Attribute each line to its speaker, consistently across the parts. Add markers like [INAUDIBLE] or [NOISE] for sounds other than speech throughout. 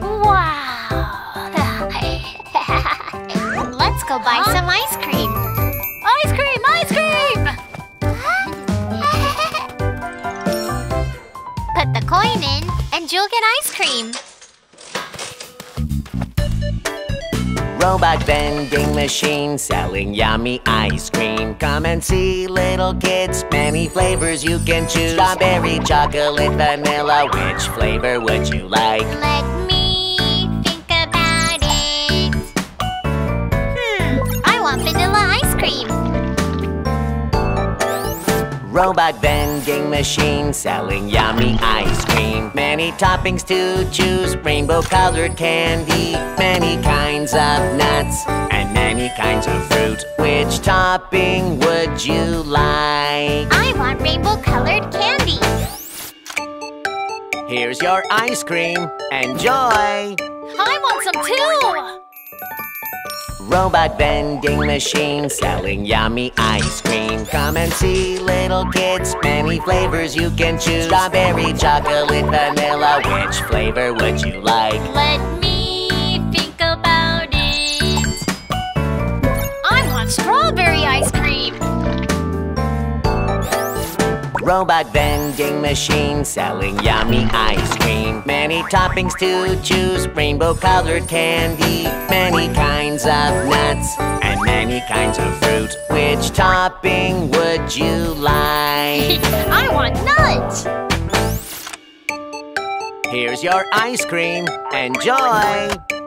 Speaker 1: wow. [LAUGHS] Let's go buy some ice cream. Ice cream, ice cream! Put the coin in and you'll get ice cream.
Speaker 2: Robot vending machine selling yummy ice cream. Come and see little kids, many flavors you can choose. Strawberry, chocolate, vanilla, which flavor would you like? Robot vending machine selling yummy ice cream. Many toppings to choose, rainbow colored candy, many kinds of nuts, and many kinds of fruit. Which topping would you like?
Speaker 1: I want rainbow colored candy.
Speaker 2: Here's your ice cream. Enjoy!
Speaker 1: I want some too.
Speaker 2: Robot vending machine selling yummy ice cream. Come and see little kids, many flavors you can choose. Strawberry, chocolate, vanilla, which flavor would you like?
Speaker 1: Let
Speaker 2: Robot vending machine selling yummy ice cream. Many toppings to choose, rainbow colored candy, many kinds of nuts, and many kinds of fruit. Which topping would you like? [LAUGHS]
Speaker 1: I want nuts.
Speaker 2: Here's your ice cream. Enjoy!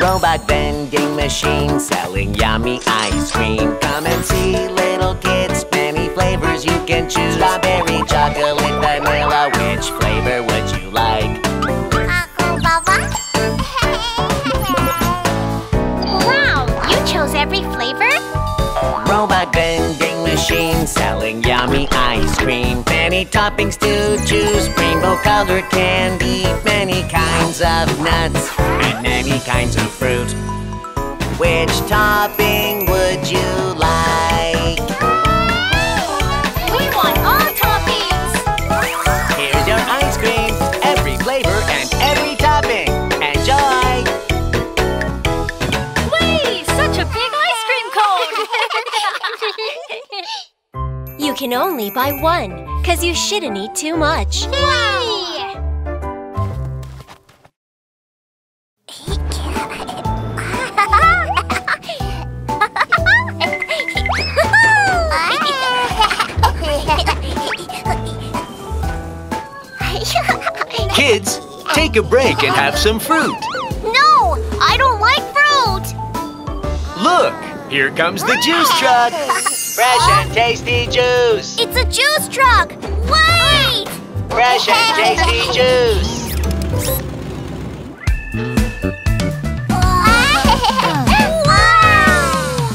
Speaker 2: Robot vending machine selling yummy ice cream. Come and see little kids, many flavors you can choose. Strawberry, chocolate, vanilla, which flavor would you like?
Speaker 1: Uncle Baba. [LAUGHS] wow, you chose every flavor?
Speaker 2: Robot machine selling yummy ice cream. Many toppings to choose, rainbow colored candy, many kinds of nuts, and many kinds of fruit. Which topping
Speaker 3: can only buy one, cause you shouldn't eat too much.
Speaker 1: Yay! [LAUGHS]
Speaker 4: Kids, take a break and have some fruit.
Speaker 1: No, I don't like fruit.
Speaker 4: Look, here comes the juice truck. [LAUGHS]
Speaker 2: Fresh and tasty juice!
Speaker 1: It's a juice truck. Wait!
Speaker 2: Fresh and tasty juice!
Speaker 1: wow!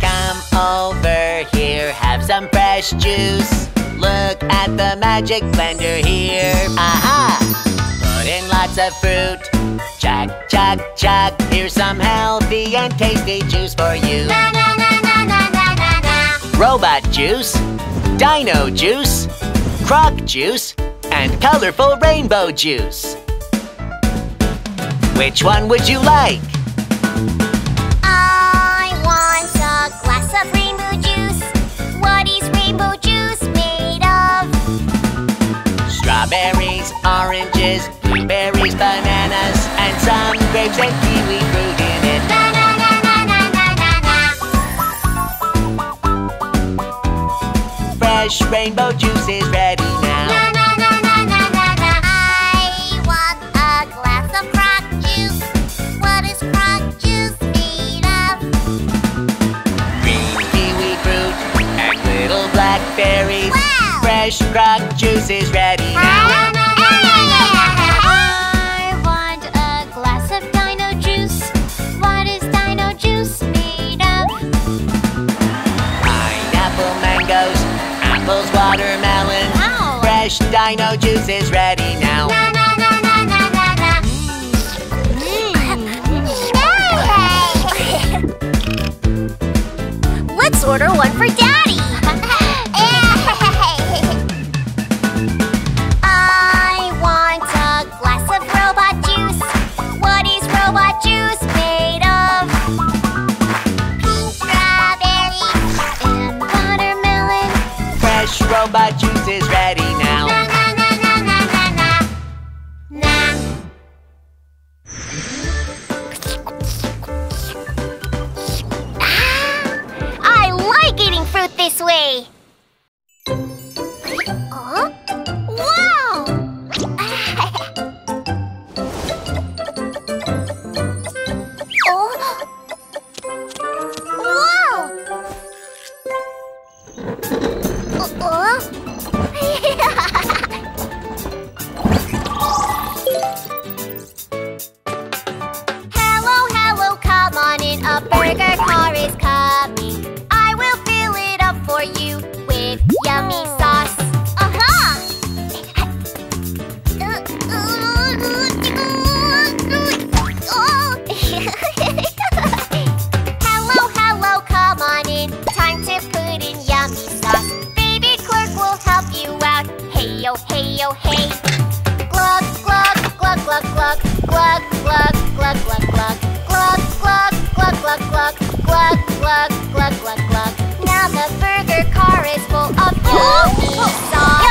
Speaker 1: [LAUGHS]
Speaker 2: Come over here, have some fresh juice. Look at the magic blender here. Aha! Put in lots of fruit. Chug, chug, chug. Here's some healthy and tasty juice for you.
Speaker 1: Na na na
Speaker 2: Robot juice, dino juice, croc juice, and colorful rainbow juice. Which one would you like?
Speaker 1: I want a glass of rainbow juice. What is rainbow juice made of?
Speaker 2: Strawberries, oranges, blueberries, bananas, and some grapes and kiwi fruit Fresh rainbow juice is ready now.
Speaker 1: Na na na na na na na. I want a glass of croc juice. What is croc juice made of?
Speaker 2: Green kiwi fruit and little blackberries.
Speaker 1: Wow!
Speaker 2: Fresh croc juice is ready now.
Speaker 1: I want
Speaker 2: apples, watermelon.
Speaker 1: Ow.
Speaker 2: Fresh dino juice is ready now.
Speaker 1: Na na na na na na na. Mm. [LAUGHS] [LAUGHS]
Speaker 3: Let's order one for Daddy.
Speaker 1: glug, glug, glug, glug. Now the burger car is full of [GASPS] yummy sauce.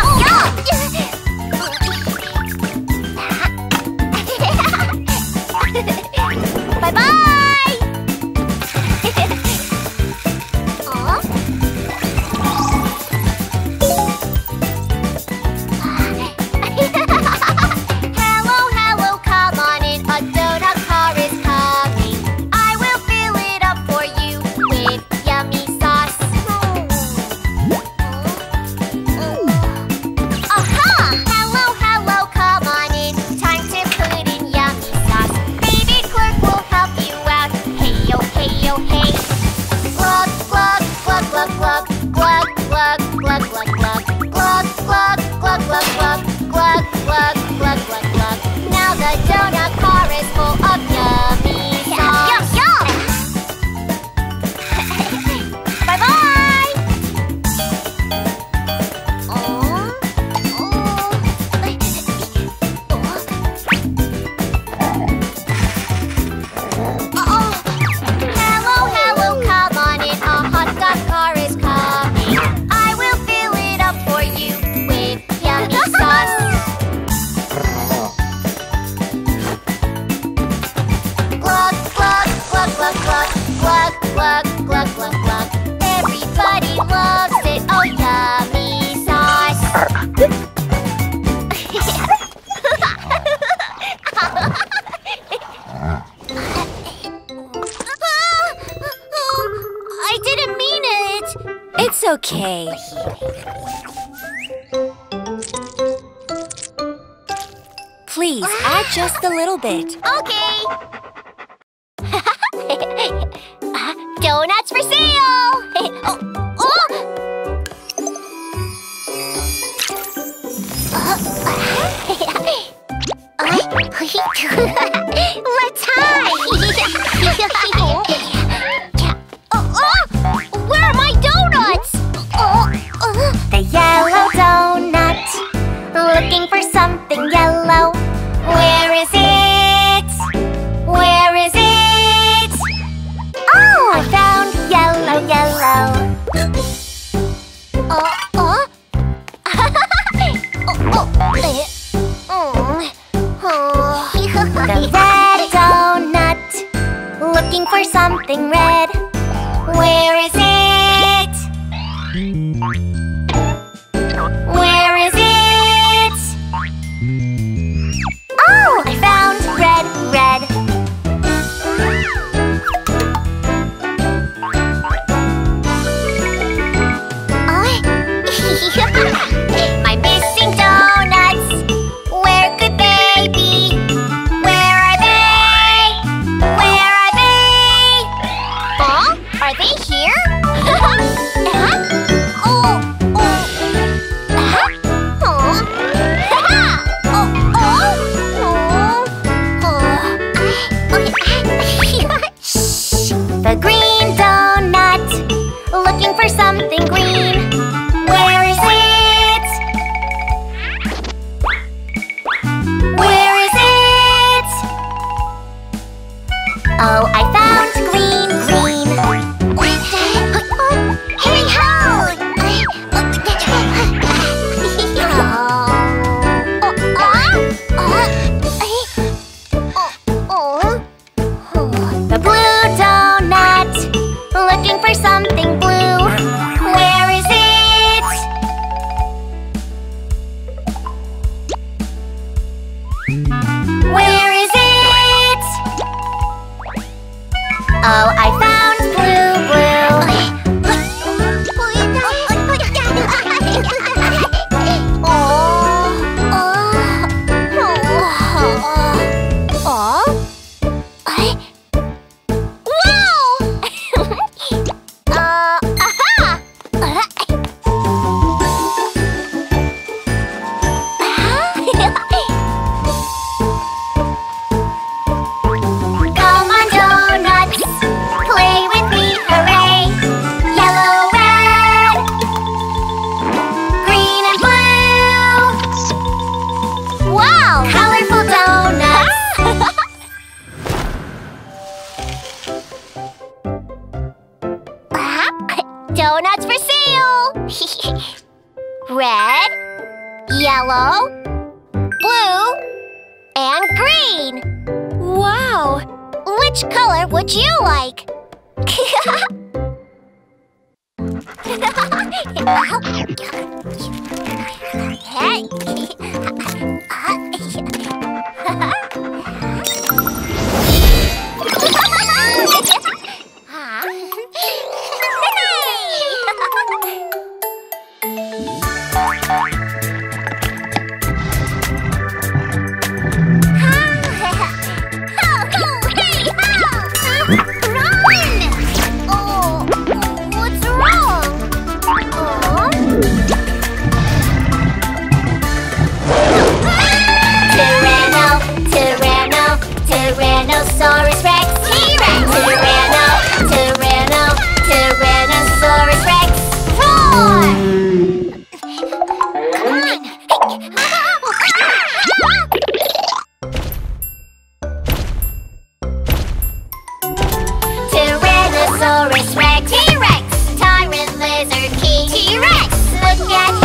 Speaker 1: Oh, I Donuts for sale! [LAUGHS]
Speaker 5: Red,
Speaker 1: yellow, blue, and green.
Speaker 3: Wow!
Speaker 1: Which color would you like? [LAUGHS] hey. T-Rex! Tyrant Lizard King T-Rex! Look at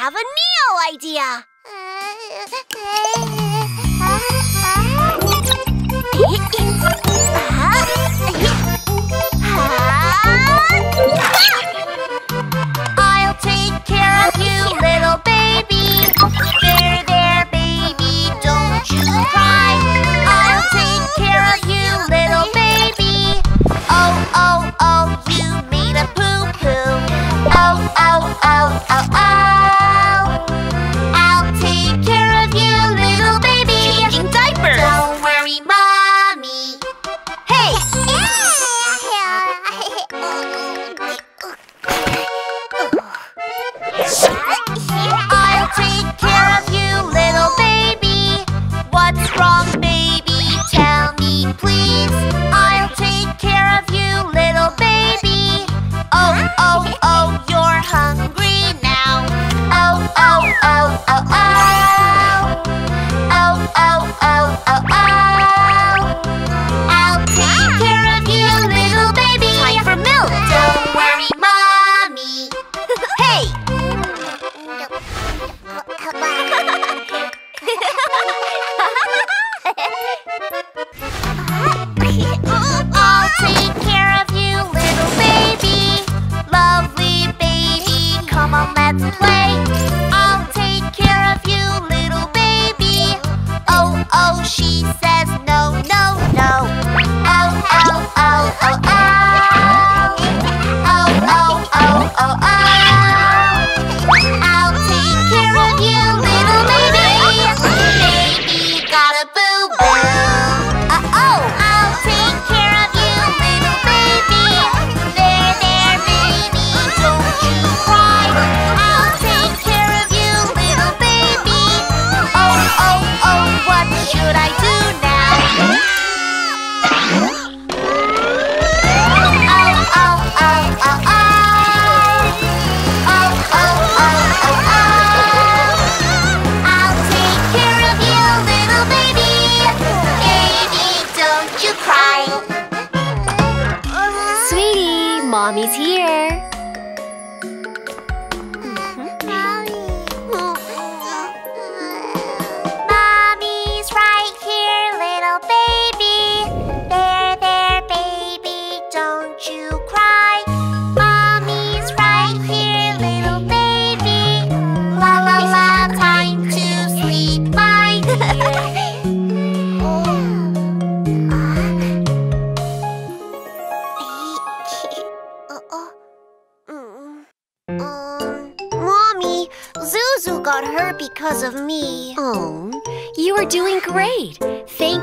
Speaker 1: have a Neo idea. Uh, uh, uh,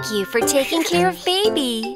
Speaker 1: Thank you for taking care of Baby.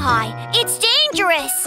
Speaker 3: high. It's dangerous.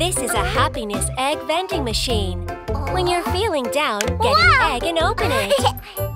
Speaker 6: This
Speaker 7: is a
Speaker 1: happiness egg vending machine. When you're feeling down, get
Speaker 3: Whoa.
Speaker 1: an egg and open it. [LAUGHS]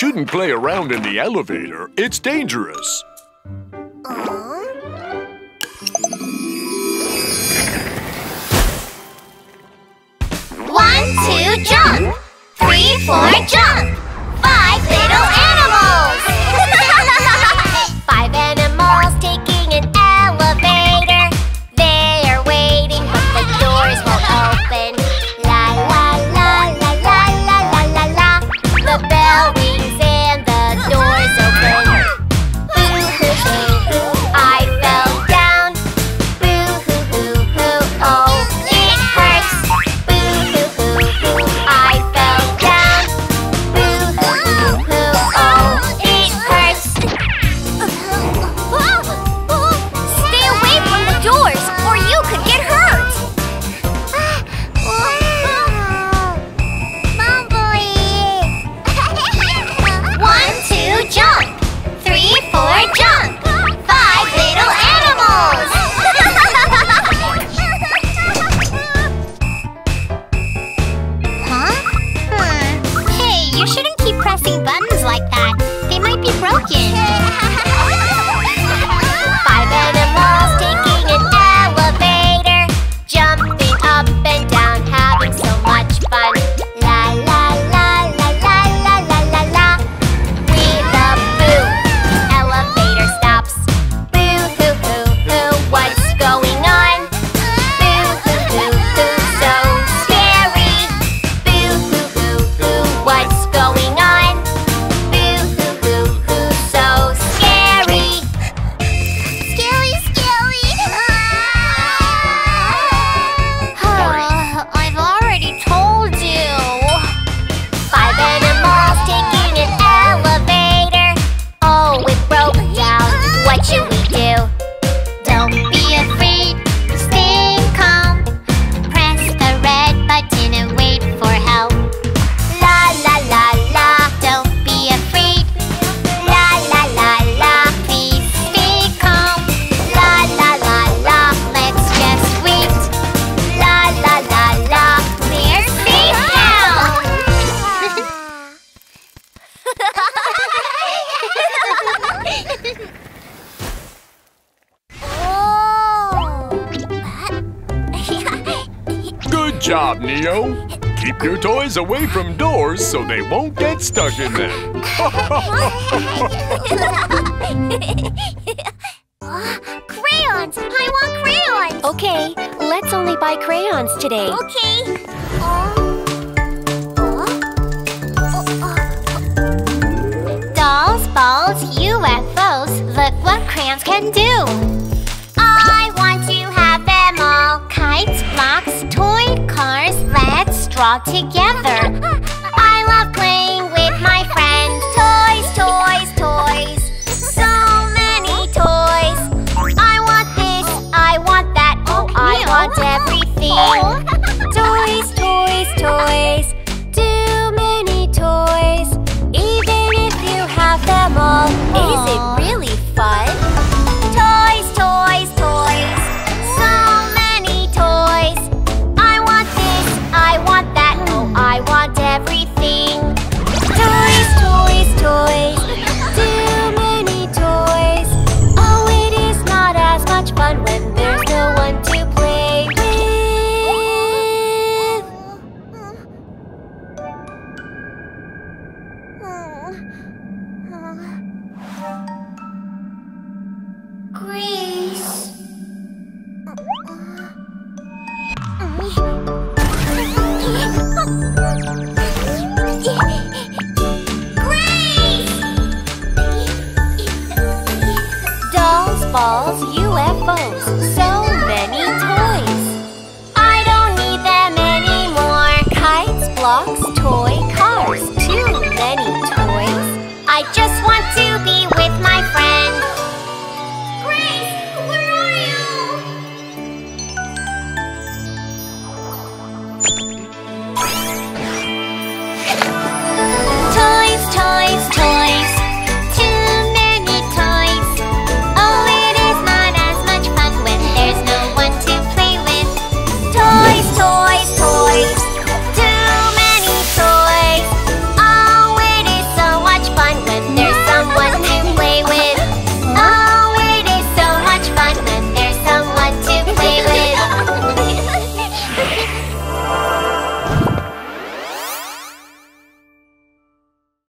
Speaker 8: shouldn't play around in the elevator. It's dangerous.
Speaker 9: One, two, jump! Three, four, jump!
Speaker 8: Your toys away from doors so they won't get stuck in them. [LAUGHS]
Speaker 1: crayons! I want crayons!
Speaker 3: Okay, let's only buy crayons today.
Speaker 1: Okay.
Speaker 9: Dolls, balls, UFOs, look what crayons can do.
Speaker 1: I want to have them all.
Speaker 9: Kites, blocks, toy cars, let's frog together.
Speaker 1: I love playing with my friends. Toys, toys, toys. So many toys. I want this, I want that. Oh, I want everything. Toys, toys, toys. Too many toys. Even if you have them all. Is it really? down.